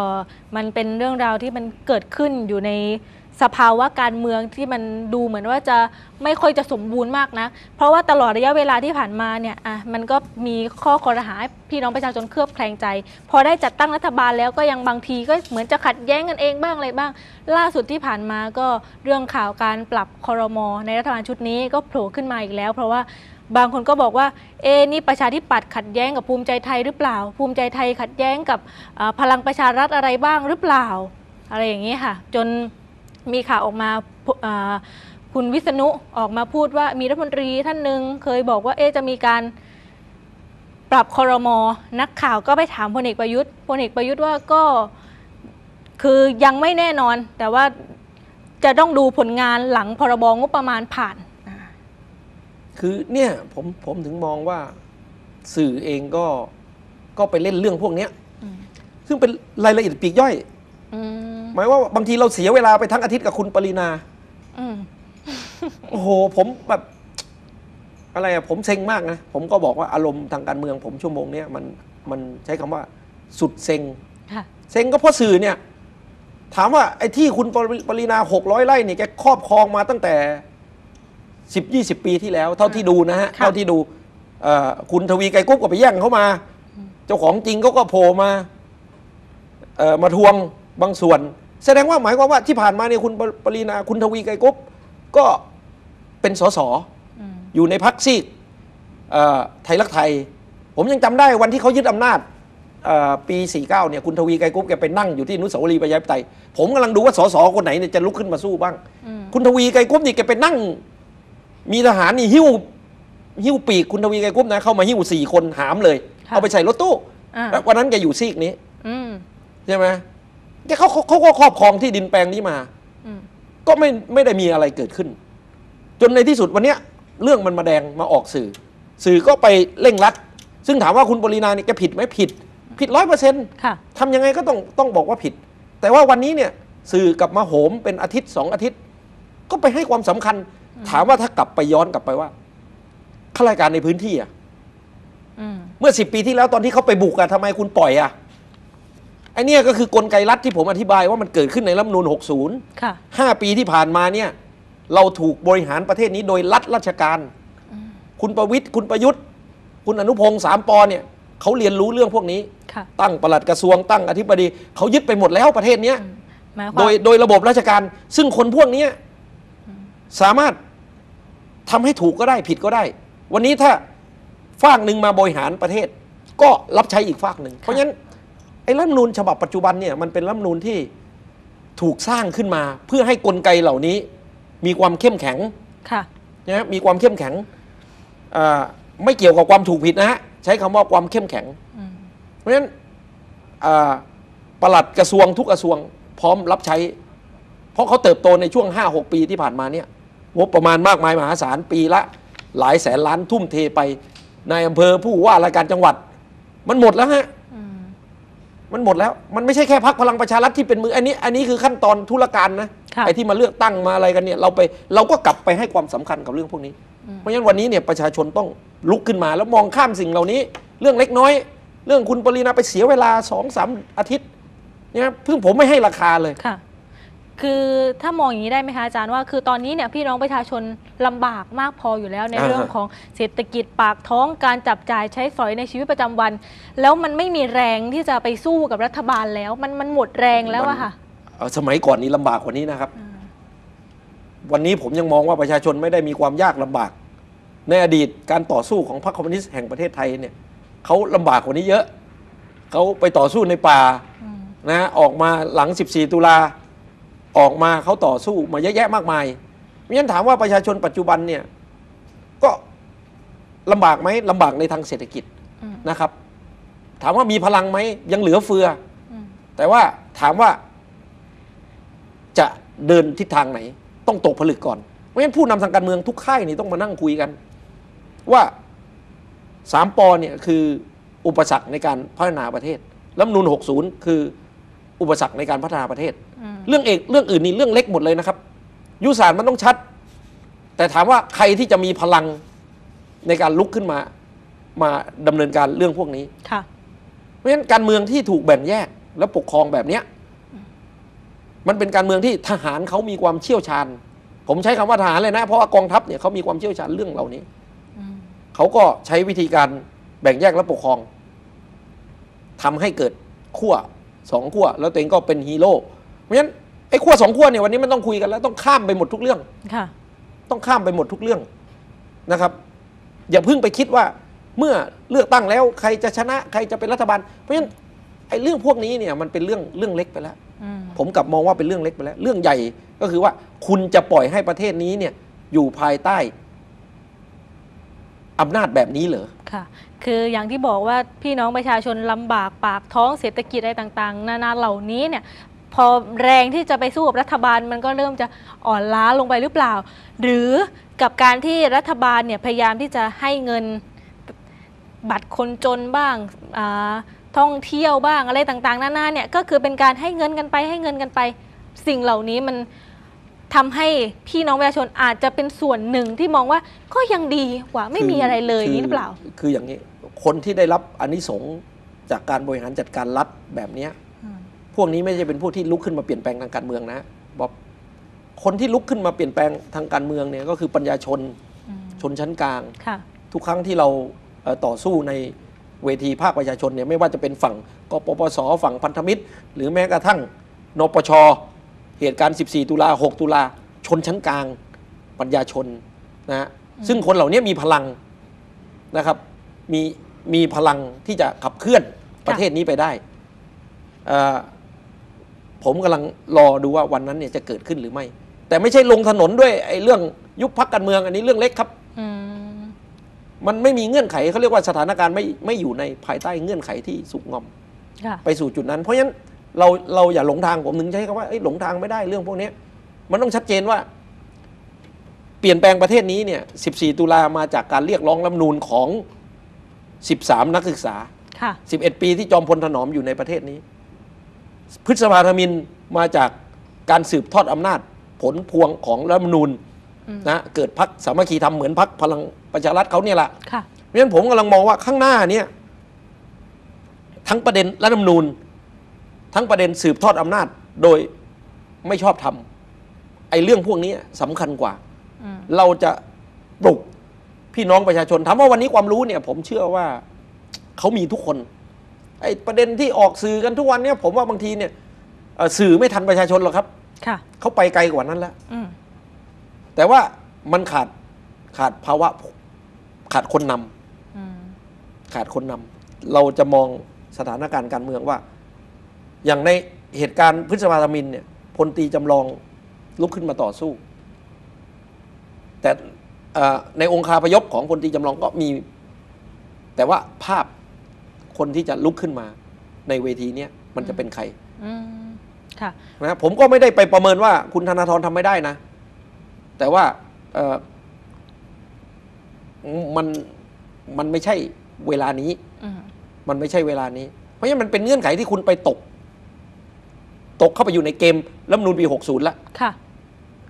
มันเป็นเรื่องราวที่มันเกิดขึ้นอยู่ใน สภาวะการเมืองที่มันดูเหมือนว่าจะไม่ค่อยจะสมบูรณ์มากนะเพราะว่าตลอดระยะเวลาที่ผ่านมาเนี่ยอะมันก็มีข้อคอรหาพี่น้องประชาชนเคลือบแคลงใจ พอได้จัดตั้งรัฐบาลแล้วก็ยังบางทีก็เหมือนจะขัดแย้งกันเองบ้างอะไรบ้าง ล่าสุดที่ผ่านมาก็เรื่องข่าวการปรับคอรมอในรัฐบาลชุดนี้ก็โผล่ขึ้นมาอีกแล้ว เพราะว่าบางคนก็บอกว่า เอะนี่ประชาธิปัตย์ขัดแย้งกับภูมิใจไทยหรือเปล่า ภูมิใจไทยขัดแย้งกับพลังประชารัฐอะไรบ้างหรือเปล่า อะไรอย่างนี้ค่ะ จน มีข่าวออกมาพุอ่าคุณวิษณุออกมาพูดว่ามีรัฐมนตรีท่านหนึ่งเคยบอกว่าเอ๊ะจะมีการปรับคอรมอนักข่าวก็ไปถามพลเอกประยุทธ์พลเอกประยุทธ์ว่าก็คือยังไม่แน่นอน แต่ว่าจะต้องดูผลงานหลังพรบงบประมาณผ่านอ่าคือเนี่ยผมผมถึงมองว่าสื่อเองก็ก็ไปเล่นเรื่องพวกเนี้ยอืมซึ่งเป็นรายละเอียดปลีกย่อยอืม หมายว่าบางทีเราเสียเวลาไปทั้งอาทิตย์กับคุณปรินาอืมโอ้โห ผมแบบ อะไรอะผมเซ็งมากนะ ผมก็บอกว่าอารมณ์ทางการเมือง ผมชั่วโมงเนี้ยมันมันใช้คำว่าสุดเซ็งค่ะเซ็งก็เพราะสื่อเนี่ย ถามว่าไอ้ที่คุณปริปรินาหกร้อยไร่เนี่ยแกครอบครองมาตั้งแต่สิบยี่สิบปีที่แล้ว เท่าที่ดูนะฮะค่ะเท่าที่ดูเอ่อคุณทวีไกรกุ๊บก็ไปแย่งเขามา เจ้าของจริงเขาก็โผล่มาเอ่อมาทวง บางส่วน แสดงว่าหมายความว่าที่ผ่านมาเนี่ยคุณปปรินาคุณทวีไกรกุ๊บก็เป็นสสอืมอยู่ในพักซีกเอ่อไทยรักไทย ผมยังจำได้วันที่เขายึดอำนาจเอ่อปี 49 เนี่ยคุณทวีไกรกุ๊บแกไปนั่งอยู่ที่อนุสาวรีย์ประชาธิปไตย ผมกำลังดูว่าสสคนไหนเนี่ยจะลุกขึ้นมาสู้บ้างอืมคุณทวีไกรกุ๊บนี่แกไปนั่ง มีทหารนี่หิ้วหิ้วปีกคุณทวีไกรกุ๊บนะเข้ามาหิ้วสี่คนหามเลยค่ะเอาไปใส่รถตู้อ่าแล้ววันนั้นแกอยู่ซีกนี้อืมใช่ไหม แกเขาเขาเขาก็ครอบครองที่ดินแปลงนี้มา อืมก็ไม่ไม่ได้มีอะไรเกิดขึ้น จนในที่สุดวันเนี้ยเรื่องมันมาแดงมาออกสื่อ สื่อก็ไปเร่งรัด ซึ่งถามว่าคุณปรินาเนี่ยแกผิดไหมผิด ผิดร้อยเปอร์เซ็นต์ ค่ะ ทำยังไงก็ต้องต้องบอกว่าผิด แต่ว่าวันนี้เนี่ยสื่อกลับมาโหมเป็นอาทิตย์สองอาทิตย์ ก็ไปให้ความสำคัญ ถามว่าถ้ากลับไปย้อนกลับไปว่าข้าราชการในพื้นที่อะอืม เมื่อสิปีที่แล้วตอนที่เขาไปบุกอะทำไมคุณปล่อยอะ ไอเนี่ยก็คือกลไกรัฐที่ผมอธิบายว่ามันเกิดขึ้นในรัฐธรรมนูล60 ค่ะห้าปีที่ผ่านมาเนี่ยเราถูกบริหารประเทศนี้โดยรัฐราชการ คุณประวิทย์คุณประยุทธ์ คุณอนุพงศ์สามปอเนี่ยเขาเรียนรู้เรื่องพวกนี้ ค่ะ ตั้งปลัดกระทรวงตั้งอธิบดีเขายึดไปหมดแล้วประเทศเนี้ยหมายควาโดมยโดยระบบราชการ ซึ่งคนพวกเนี้ยสามารถทำให้ถูกก็ได้ผิดก็ได้ วันนี้ถ้าฝากหนึ่งมาบริหารประเทศ ก็รับใช้อีกฝากหนึ่งเพราะฉะนั้น ไอ้รัฐธรรมนูญฉบับปัจจุบันเนี่ยมันเป็นรัฐธรรมนูญที่ถูกสร้างขึ้นมา เพื่อให้กลไกเหล่านี้ มีความเข้มแข็งค่ะนะฮะมีความเข้มแข็งอ่าไม่เกี่ยวกับความถูกผิดนะฮะใช้คำว่าความเข้มแข็งอืมเพราะฉะนั้นอ่าปลัดกระทรวงทุกกระทรวงพร้อมรับใช้ เพราะเขาเติบโตในช่วง 5-6 ปีที่ผ่านมาเนี่ยงบประมาณมากมายมหาศาลปีละ หลายแสนล้านทุ่มเทไปในอำเภอผู้ว่าราชการจังหวัด มันหมดแล้วฮะอื มมันหมดแล้ว มันไม่ใช่แค่พักพลังประชารัฐที่เป็นมืออันนี้อันนี้คือขั้นตอนธุรการนะค่ะไอ้ที่มาเลือกตั้งมาอะไรกันเนี่ยเราไปเราก็กลับไปให้ความสำคัญกับเรื่องพวกนี้ เพราะฉะนั้นวันนี้เนี่ยประชาชนต้องลุกขึ้นมาแล้วมองข้ามสิ่งเหล่านี้ เรื่องเล็กน้อย เรื่องคุณปรินาไปเสียเวลาสองสามอาทิตย์เนี่ยเพิ่งผมไม่ให้ราคาเลย ค่ะคือถ้ามองอย่างนี้ได้ไหมคะอาจารย์ว่า คือตอนนี้เนี่ยพี่น้องประชาชนลำบากมากพออยู่แล้ว ในอ่าฮะเรื่องของเศรษฐกิจปากท้องการจับจ่ายใช้สอยในชีวิตประจำวัน แล้วมันไม่มีแรงที่จะไปสู้กับรัฐบาลแล้ว มันมันหมดแรงแล้วอะค่ะเอ่อสมัยก่อนนี้ลำบากกว่านี้นะครับ วันนี้ผมยังมองว่าประชาชนไม่ได้มีความยากลำบาก ในอดีตการต่อสู้ของพรรคคอมมิวนิสต์แห่งประเทศไทยเนี่ยเขาลำบากกว่านี้เยอะเขาไปต่อสู้ในป่าอืมนะออกมาหลัง 14 ตุลา ออกมาเขาต่อสู้มาเยอะแยะมากมายเพราะฉะนั้นถามว่าประชาชนปัจจุบันเนี่ยก็ลำบากไหมลำบากในทางเศรษฐกิจอืมนะครับ ถามว่ามีพลังไหมยังเหลือเฟืออืมแต่ว่าถามว่าจะเดินทิศทางไหน ต้องตกผลึกก่อนเพราะฉะนั้นผู้นำทางการเมืองทุกค่ายนี่ต้องมานั่งคุยกัน ว่าสามปอเนี่ยคืออุปสรรคในการพัฒนาประเทศรัฐธรรมนูล60 คือ อุปสรรคในการพัฒนาประเทศอืมเรื่องเอกเรื่องอื่นนี่เรื่องเล็กหมดเลยนะครับ ยุทธศาสตร์มันต้องชัด แต่ถามว่าใครที่จะมีพลังในการลุกขึ้นมา มาดำเนินการเรื่องพวกนี้ค่ะเพราะฉะนั้นการเมืองที่ถูกแบ่งแยกและปกครองแบบเนี้ยมันเป็นการเมืองที่ทหารเขามีความเชี่ยวชาญ ผมใช้คำว่าทหารเลยนะ เพราะว่ากองทัพเนี่ยเขามีความเชี่ยวชาญเรื่องเหล่านี้อืมเขาก็ใช้วิธีการแบ่งแยกและปกครองทำให้เกิดขั้ว สองขั้วแล้วตัวเองก็เป็นฮีโร่เพราะฉะนั้นไอ้ขั้วสองขั้วเนี่ยวันนี้มันต้องคุยกันแล้วต้องข้ามไปหมดทุกเรื่องค่ะต้องข้ามไปหมดทุกเรื่องนะครับ อย่าเพิ่งไปคิดว่าเมื่อเลือกตั้งแล้วใครจะชนะใครจะเป็นรัฐบาล เพราะฉะนั้นไอ้เรื่องพวกนี้เนี่ยมันเป็นเรื่องเรื่องเล็กไปแล้วอืมผมกลับมองว่าเป็นเรื่องเล็กไปแล้ว เรื่องใหญ่ก็คือว่าคุณจะปล่อยให้ประเทศนี้เนี่ยอยู่ภายใต้อำนาจแบบนี้เหรอ ค่ะ คืออย่างที่บอกว่าพี่น้องประชาชนลำบากปากท้องเศรษฐกิจอะไรต่างๆ นานาเหล่านี้เนี่ยพอแรงที่จะไปสู้กับรัฐบาลมันก็เริ่มจะอ่อนล้าลงไปหรือเปล่า หรือกับการที่รัฐบาลเนี่ยพยายามที่จะให้เงินบัตรคนจนบ้างท่องเที่ยวบ้างอะไรต่างๆ นานาเนี่ยก็คือเป็นการให้เงินกันไปให้เงินกันไป สิ่งเหล่านี้มัน ทำให้พี่น้องประชาชนอาจจะเป็นส่วนหนึ่งที่มองว่าก็ยังดีกว่าไม่มีอะไรเลยคืนี่หรือเปล่า คืออย่างนี้คนที่ได้รับอานิสงส์จากการบริหารจัดการรัฐแบบเนี้ยอืมพวกนี้ไม่ใช่เป็นพวกที่ลุกขึ้นมาเปลี่ยนแปลงทางการเมืองนะบอกคนที่ลุกขึ้นมาเปลี่ยนแปลงทางการเมืองเนี่ยก็คือปัญญาชนอืมชนชั้นกลางค่ะทุกครั้งที่เราเอ่อต่อสู้ในเวทีภาคประชาชนเนี่ยไม่ว่าจะเป็นฝั่งกปปส ฝั่งพันธมิตร หรือแม้กระทั่งนปช เหตุการณ์ 14 ตุลา 6 ตุลา ชนชั้นกลาง ปัญญาชนนะฮะซึ่งคนเหล่านี้มีพลังนะครับ มีมีพลังที่จะขับเคลื่อนประเทศนี้ไปได้เอ่อผมกำลังรอดูว่าวันนั้นเนี่ยจะเกิดขึ้นหรือไม่ แต่ไม่ใช่ลงถนนด้วยไอ้เรื่องยุบพักการเมือง อันนี้เรื่องเล็กครับอืมมันไม่มีเงื่อนไขเขาเรียกว่าสถานการณ์ไม่ไม่อยู่ในภายใต้เงื่อนไขที่สุกงอมค่ะไปสู่จุดนั้น เพราะฉะนั้น เราเราอย่าหลงทางผมถึงใช้คำว่าเอ้ยหลงทางไม่ได้เรื่องพวกเนี้ยมันต้องชัดเจนว่า เปลี่ยนแปลงประเทศนี้เนี่ย 14 ตุลามาจากการเรียกร้องรัฐธรรมนูญของ 13 นักศึกษาค่ะ11 ปีที่จอมพลถนอมอยู่ในประเทศนี้ พฤษภาธมินมาจากการสืบทอดอำนาจผลพวงของรัฐธรรมนูญอืมนะเกิดพักสามัคคีทำเหมือนพักพลังประชารัฐเขาเนี่ยแหละค่ะเพราะฉะนั้นผมกำลังมองว่าข้างหน้าเนี่ยทั้งประเด็นรัฐธรรมนูญ ทั้งประเด็นสืบทอดอำนาจโดยไม่ชอบทำไอ้เรื่องพวกนี้สำคัญกว่าอืมเราจะปลุกพี่น้องประชาชนถามว่าวันนี้ความรู้เนี่ย ผมเชื่อว่าเขามีทุกคนไอ้ประเด็นที่ออกสื่อกันทุกวันเนี่ย ผมว่าบางทีเนี่ยเอ่อสื่อไม่ทันประชาชนหรอกครับค่ะเขาไปไกลกว่านั้นแล้วอืมแต่ว่ามันขาดขาดภาวะ ขาดคนนำอืมขาดคนนำเราจะมองสถานการณ์การเมืองว่า อย่างในเหตุการณ์พฤษภาธมินเนี่ยพลตรีจำลองลุกขึ้นมาต่อสู้ แต่เอ่อในองค์คาพยพของพลตรีจำลองก็มี แต่ว่าภาพคนที่จะลุกขึ้นมาในเวทีเนี้ยมันจะเป็นใครอืมค่ะนะผมก็ไม่ได้ไปประเมินว่าคุณธนาธรทำไม่ได้นะ แต่ว่าเอ่อมันมันไม่ใช่เวลานี้อืมมันไม่ใช่เวลานี้ เพราะฉะนั้นมันเป็นเงื่อนไขที่คุณไปตก ตกเข้าไปอยู่ในเกมรัฐธรรมนูลปี 60 แล้วค่ะ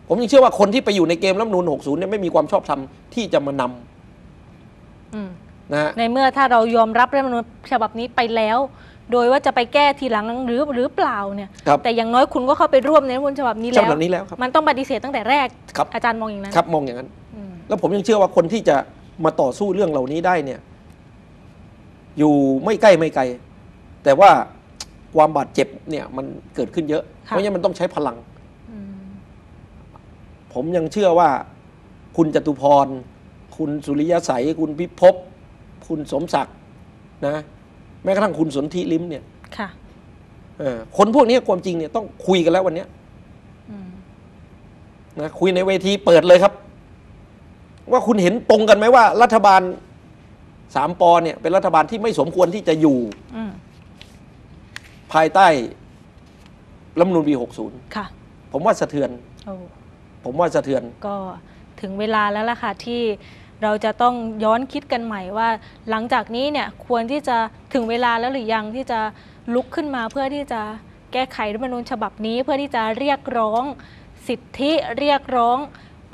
ผมยังเชื่อว่าคนที่ไปอยู่ในเกมรัฐธรรมนูล60 เนี่ยไม่มีความชอบธรรมที่จะมานำอืมนะฮะในเมื่อถ้าเรายอมรับรัฐธรรมนูญฉบับนี้ไปแล้ว โดยว่าจะไปแก้ทีหลังหรือหรือเปล่าเนี่ยครับแต่อย่างน้อยคุณก็เข้าไปร่วมในรัฐธรรมนูญฉบับนี้ฉแล้วบับนี้แล้วครับมันต้องปฏิเสธตั้งแต่แรกครับอาจารย์มองอย่างนั้น ครับมองอย่างนั้นอืมแล้วผมยังเชื่อว่าคนที่จะมาต่อสู้เรื่องเหล่านี้ได้เนี่ย อยู่ไม่ใกล้ไม่ไกล แต่ว่า ความบาดเจ็บเนี่ยมันเกิดขึ้นเยอะ เพราะฉะนั้นมันต้องใช้พลังอืมผมยังเชื่อว่า คุณจตุพร คุณสุริยะใสยคุณพิภพคุณสมศักดิ์นะ แม้กระทั่งคุณสนธิลิมเนี่ยค่ะเออคนพวกนี้ความจริงเนี่ยต้องคุยกันแล้ววันเนี้ยอืมนะคุยในเวทีเปิดเลยครับ ว่าคุณเห็นตรงกันไหมว่า รัฐบาลสามปอเนี่ย เป็นรัฐบาลที่ไม่สมควรที่จะอยู่อืม ภายใต้รัฐธรรมนูลปีค่ะ60ผมว่าสะเทือน โอ้ผมว่าสะเทือน ก็ถึงเวลาแล้วล่ะค่ะที่เราจะต้องย้อนคิดกันใหม่ว่า หลังจากนี้เนี่ยควรที่จะถึงเวลาแล้วหรือยังที่จะลุกขึ้นมาเพื่อที่จะแก้ไขรัฐธรรมนูญฉบับนี้ เพื่อที่จะเรียกร้องสิทธิเรียกร้อง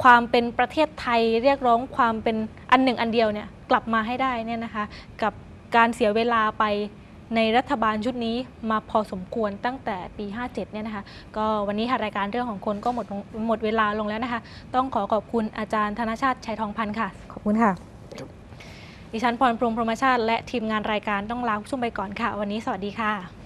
ความเป็นประเทศไทย เรียกร้องความเป็นอันหนึ่งอันเดียวเนี่ยกลับมาให้ได้เนี่ยนะคะ กับการเสียเวลาไป ในรัฐบาลชุดนี้มาพอสมควรตั้งแต่ปี 57 เนี่ยนะคะ ก็วันนี้ค่ะรายการเรื่องของคนก็หมดลงหมดเวลาลงแล้วนะคะ ต้องขอขอบคุณอาจารย์ธนชาติชัยทองพันธ์ค่ะ ขอบคุณค่ะครับดิฉันพรพรหมพรหมชาติ และทีมงานรายการต้องลาคุณผู้ชมไปก่อนค่ะ วันนี้สวัสดีค่ะ